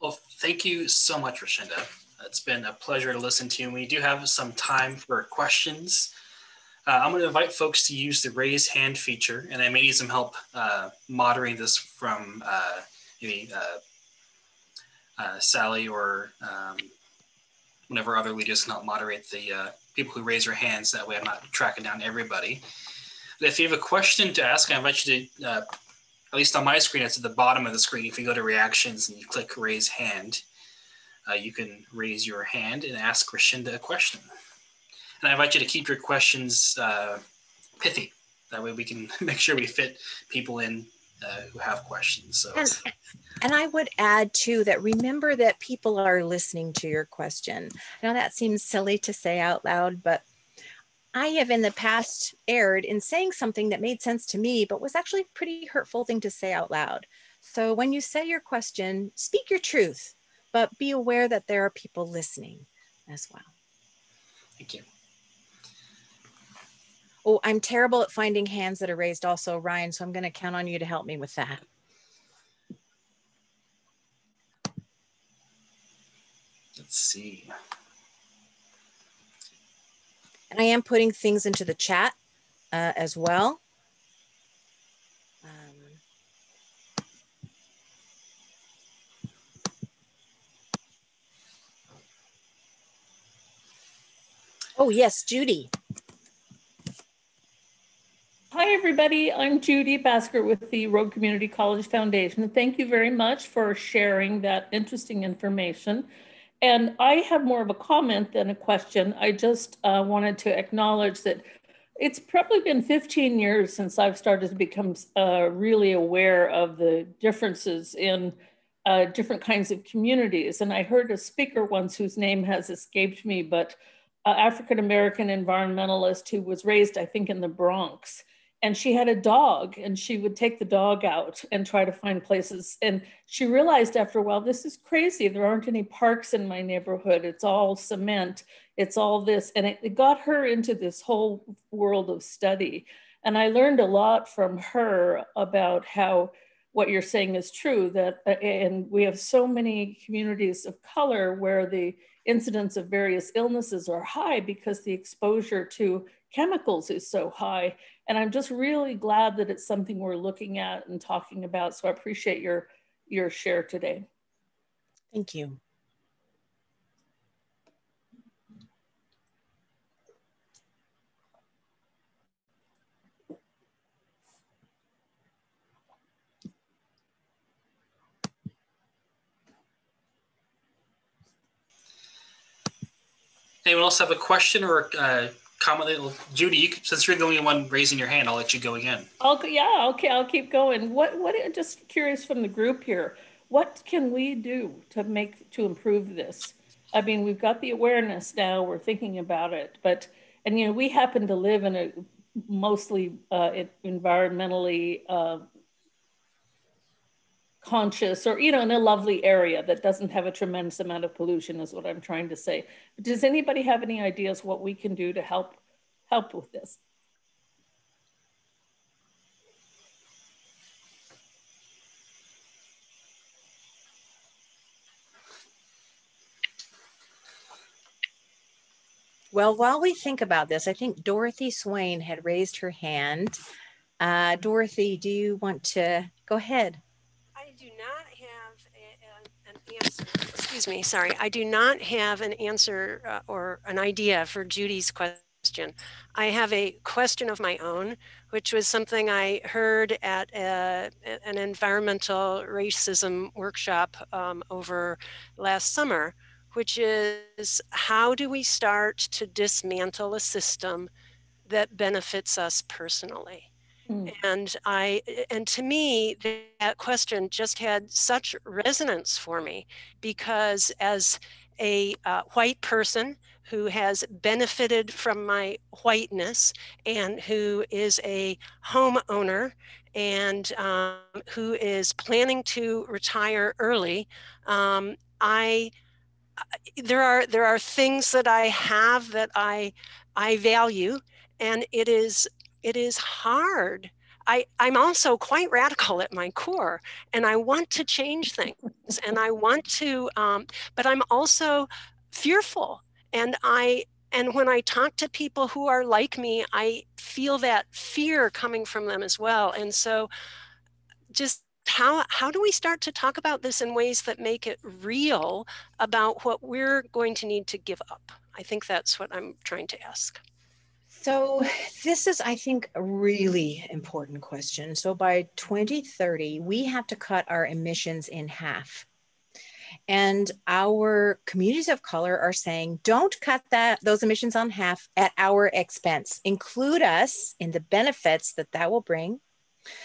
Well, thank you so much, Rashinda. It's been a pleasure to listen to you. We do have some time for questions. Uh, I'm going to invite folks to use the raise hand feature, and I may need some help uh, moderating this from uh, maybe uh, uh, Sally or um, whenever other leaders can help moderate the uh, people who raise their hands. That way, I'm not tracking down everybody. But if you have a question to ask, I invite you to, at least on my screen, it's at the bottom of the screen. If you go to reactions and you click raise hand, uh, you can raise your hand and ask Rashinda a question. And I invite you to keep your questions uh, pithy. That way we can make sure we fit people in uh, who have questions. So. And, and I would add too that remember that people are listening to your question. Now that seems silly to say out loud, but I have in the past erred in saying something that made sense to me, but was actually a pretty hurtful thing to say out loud. So when you say your question, speak your truth but be aware that there are people listening as well. Thank you. Oh, I'm terrible at finding hands that are raised also, Ryan, so I'm going to count on you to help me with that. Let's see. And I am putting things into the chat uh, as well. Oh, yes, Judy. Hi, everybody. I'm Judy Basker with the Rogue Community College Foundation. Thank you very much for sharing that interesting information. And I have more of a comment than a question. I just uh, wanted to acknowledge that it's probably been 15 years since I've started to become uh, really aware of the differences in uh, different kinds of communities. And I heard a speaker once whose name has escaped me, but uh, African American environmentalist who was raised, I think, in the Bronx and she had a dog and she would take the dog out and try to find places. And she realized after a while this is crazy. There aren't any parks in my neighborhood. It's all cement. It's all this. And it, it got her into this whole world of study. And i learned a lot from her about how what you're saying is true that uh, and we have so many communities of color where the incidence of various illnesses are high because the exposure to chemicals is so high and I'm just really glad that it's something we're looking at and talking about. So I appreciate your, your share today. Thank you. Anyone else have a question or uh, comment? Judy, you, since you're the only one raising your hand, I'll let you go again. I'll yeah, okay, I'll keep going. What what? Just curious from the group here, what can we do to make to improve this? I mean, we've got the awareness now. We're thinking about it, but and you know, we happen to live in a mostly uh, environmentally uh, conscious or you know in a lovely area that doesn't have a tremendous amount of pollution is what i'm trying to say. Does anybody have any ideas what we can do to help help with this? Well while we think about this i think dorothy swain had raised her hand. Uh, dorothy do you want to go ahead do not have a, an answer. Excuse me, sorry. I do not have an answer uh, or an idea for Judy's question. I have a question of my own, which was something I heard at a, an environmental racism workshop um, over last summer, which is how do we start to dismantle a system that benefits us personally? Mm. And I and to me that question just had such resonance for me because as a uh, white person who has benefited from my whiteness and who is a homeowner and um, who is planning to retire early, um, I there are there are things that I have that I I value, and it is it is hard. I, I'm also quite radical at my core, and I want to change things, and I want to, um, but I'm also fearful, and I and when I talk to people who are like me, I feel that fear coming from them as well, and so just how how do we start to talk about this in ways that make it real about what we're going to need to give up? I think that's what I'm trying to ask. So, this is, I think, a really important question. So, by 2030, we have to cut our emissions in half. And our communities of color are saying, don't cut that those emissions on half at our expense. Include us in the benefits that that will bring.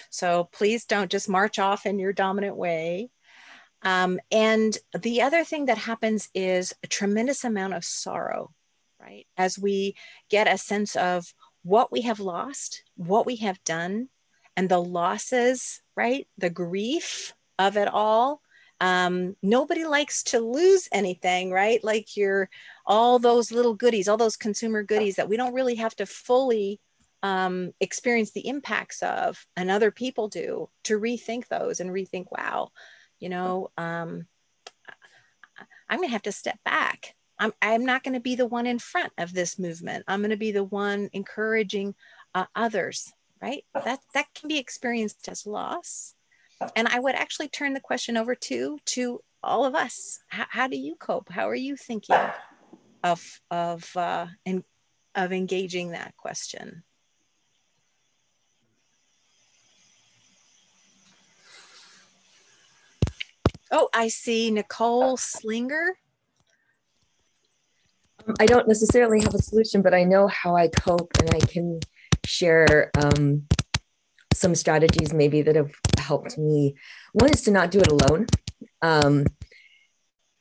So please don't just march off in your dominant way. Um, and the other thing that happens is a tremendous amount of sorrow right? As we get a sense of what we have lost, what we have done, and the losses, right? The grief of it all. Um, nobody likes to lose anything, right? Like you're all those little goodies, all those consumer goodies that we don't really have to fully um, experience the impacts of, and other people do to rethink those and rethink, wow, you know, um, I'm to have to step back I'm, I'm not going to be the one in front of this movement. I'm going to be the one encouraging uh, others, right? That, that can be experienced as loss. And I would actually turn the question over to, to all of us. How, how do you cope? How are you thinking of, of, uh, of engaging that question? Oh, I see Nicole Slinger. I don't necessarily have a solution, but I know how I cope and I can share um, some strategies maybe that have helped me. One is to not do it alone. Um,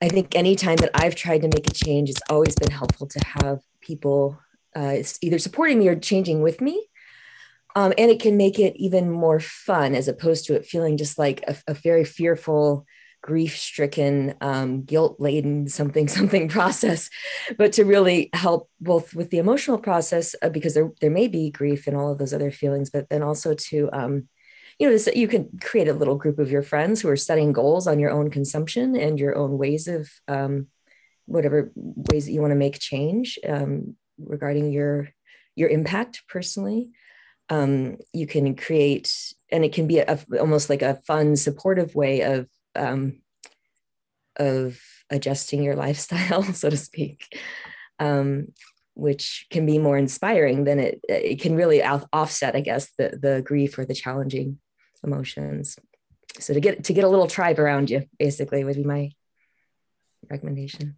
I think anytime that I've tried to make a change, it's always been helpful to have people uh, either supporting me or changing with me. Um, and it can make it even more fun as opposed to it feeling just like a, a very fearful grief stricken um, guilt laden something something process but to really help both with the emotional process uh, because there, there may be grief and all of those other feelings but then also to um, you know you can create a little group of your friends who are setting goals on your own consumption and your own ways of um, whatever ways that you want to make change um, regarding your your impact personally. Um, you can create and it can be a, almost like a fun supportive way of um, of adjusting your lifestyle so to speak um, which can be more inspiring than it it can really offset i guess the the grief or the challenging emotions so to get to get a little tribe around you basically would be my recommendation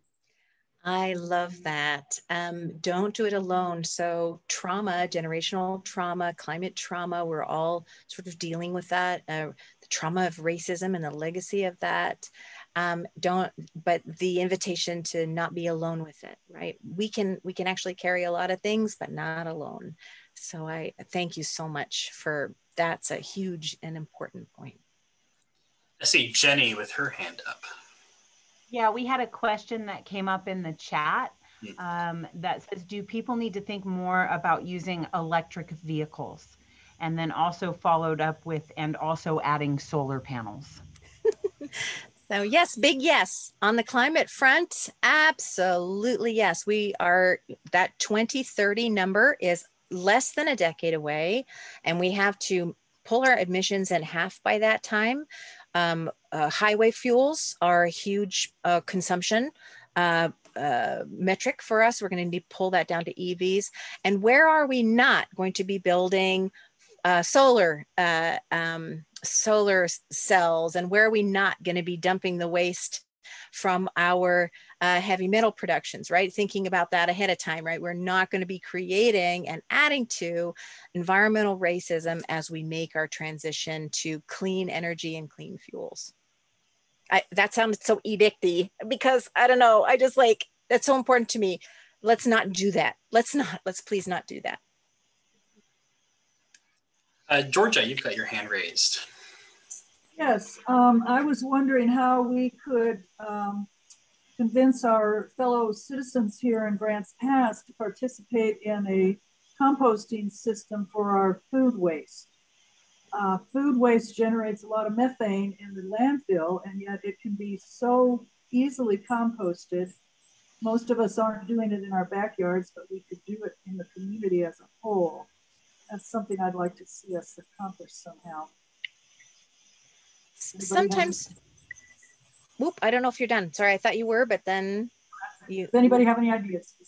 I love that. Um, don't do it alone. So, trauma, generational trauma, climate trauma, we're all sort of dealing with that. Uh, the trauma of racism and the legacy of that. Um, don't, but the invitation to not be alone with it, right? We can we can actually carry a lot of things, but not alone. So, I thank you so much for that's a huge and important point. I see Jenny with her hand up. Yeah, we had a question that came up in the chat hmm. um, that says, do people need to think more about using electric vehicles? And then also followed up with, and also adding solar panels. so yes, big yes. On the climate front, absolutely yes. We are, that 2030 number is less than a decade away, and we have to pull our emissions in half by that time. Um, uh, highway fuels are a huge uh, consumption uh, uh metric for us. We're going to need to pull that down to EVs. And where are we not going to be building uh, solar uh, um, solar cells? And where are we not going to be dumping the waste from our uh, heavy metal productions, right? Thinking about that ahead of time, right? We're not going to be creating and adding to environmental racism as we make our transition to clean energy and clean fuels. I, that sounds so edicty because I don't know. I just like that's so important to me. Let's not do that. Let's not. Let's please not do that. Uh, Georgia, you've got your hand raised. Yes, um, I was wondering how we could um, convince our fellow citizens here in Grants Pass to participate in a composting system for our food waste. Uh, food waste generates a lot of methane in the landfill, and yet it can be so easily composted. Most of us aren't doing it in our backyards, but we could do it in the community as a whole. That's something I'd like to see us accomplish somehow. Sometimes whoop i don't know if you're done. Sorry i thought you were but then you does anybody have any ideas?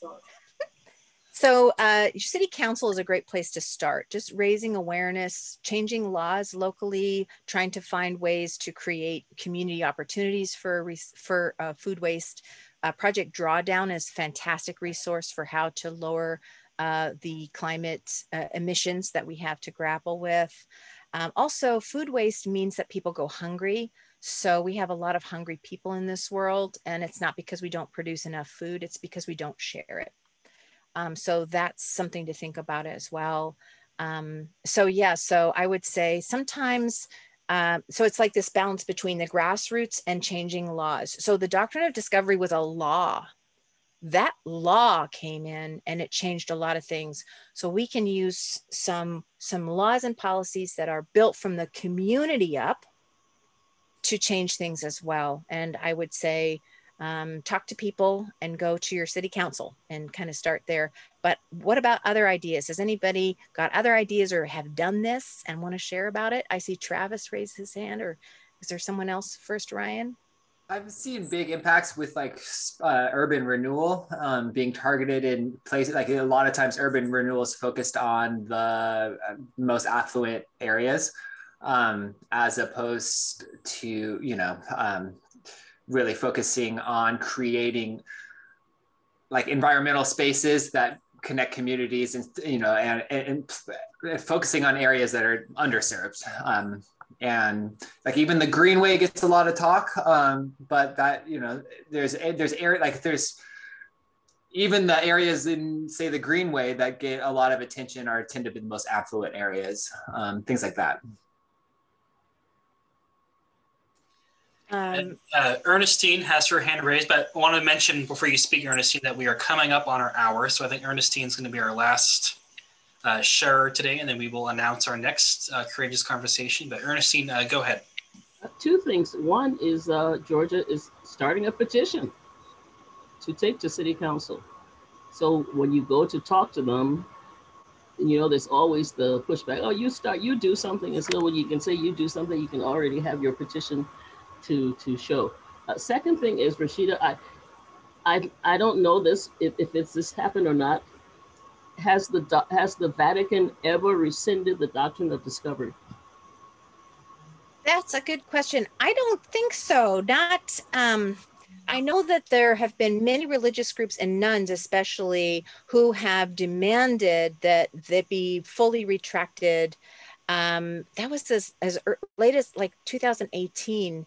So uh, city council is a great place to start just raising awareness changing laws locally trying to find ways to create community opportunities for for uh, food waste. Uh, project drawdown is fantastic resource for how to lower uh, the climate uh, emissions that we have to grapple with um, also, food waste means that people go hungry. So we have a lot of hungry people in this world, and it's not because we don't produce enough food, it's because we don't share it. Um, so that's something to think about as well. Um, so yeah, so I would say sometimes, uh, so it's like this balance between the grassroots and changing laws. So the doctrine of discovery was a law that law came in and it changed a lot of things. So we can use some some laws and policies that are built from the community up to change things as well. And i would say um, talk to people and go to your city council and kind of start there. But what about other ideas? Has anybody got other ideas or have done this and want to share about it? I see travis raise his hand or is there someone else? First ryan I've seen big impacts with like uh, urban renewal um, being targeted in places like a lot of times urban renewal is focused on the uh, most affluent areas um, as opposed to you know um, really focusing on creating like environmental spaces that connect communities and you know and, and, and focusing on areas that are underserved um, and like even the greenway gets a lot of talk um, but that you know there's there's area like there's even the areas in say the greenway that get a lot of attention are tend to be the most affluent areas um, things like that Um, uh, Ernestine has her hand raised, but I want to mention before you speak, Ernestine, that we are coming up on our hour. So I think Ernestine is going to be our last uh, sharer today, and then we will announce our next uh, courageous conversation. But Ernestine, uh, go ahead. Two things. One is uh, Georgia is starting a petition to take to city council. So when you go to talk to them, you know, there's always the pushback. Oh, you start, you do something. And so when you can say you do something, you can already have your petition to to show. Uh, second thing is Rashida, I I I don't know this if, if it's this happened or not. Has the has the Vatican ever rescinded the doctrine of discovery? That's a good question. I don't think so. Not um I know that there have been many religious groups and nuns, especially, who have demanded that they be fully retracted. Um, that was as, as late as like 2018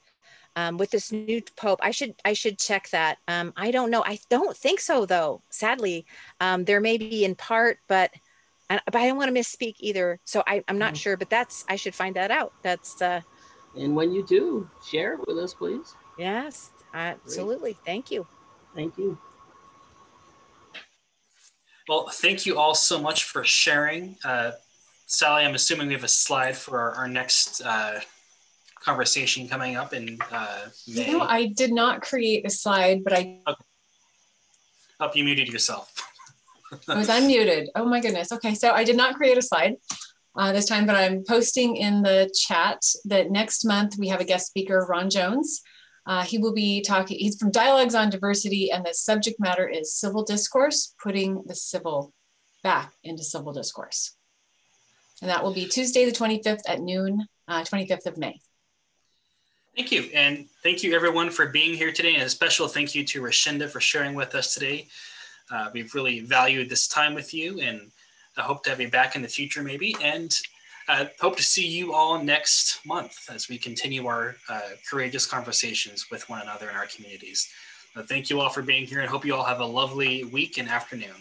um, with this new pope. I should I should check that. Um, I don't know. I don't think so though. Sadly, um, there may be in part, but but I don't want to misspeak either. So I, I'm not mm. sure. But that's I should find that out. That's. Uh, and when you do, share it with us, please. Yes, absolutely. Great. Thank you. Thank you. Well, thank you all so much for sharing. Uh, Sally, I'm assuming we have a slide for our, our next uh, conversation coming up in uh, May. You know, I did not create a slide, but I. Okay. Up, you muted yourself. I was unmuted. Oh my goodness. Okay, so I did not create a slide uh, this time, but I'm posting in the chat that next month we have a guest speaker, Ron Jones. Uh, he will be talking, he's from Dialogues on Diversity, and the subject matter is civil discourse, putting the civil back into civil discourse. And that will be Tuesday, the 25th at noon, uh, 25th of May. Thank you. And thank you everyone for being here today. And a special thank you to Rashinda for sharing with us today. Uh, we've really valued this time with you and I hope to have you back in the future maybe. And uh, hope to see you all next month as we continue our uh, courageous conversations with one another in our communities. thank you all for being here and hope you all have a lovely week and afternoon.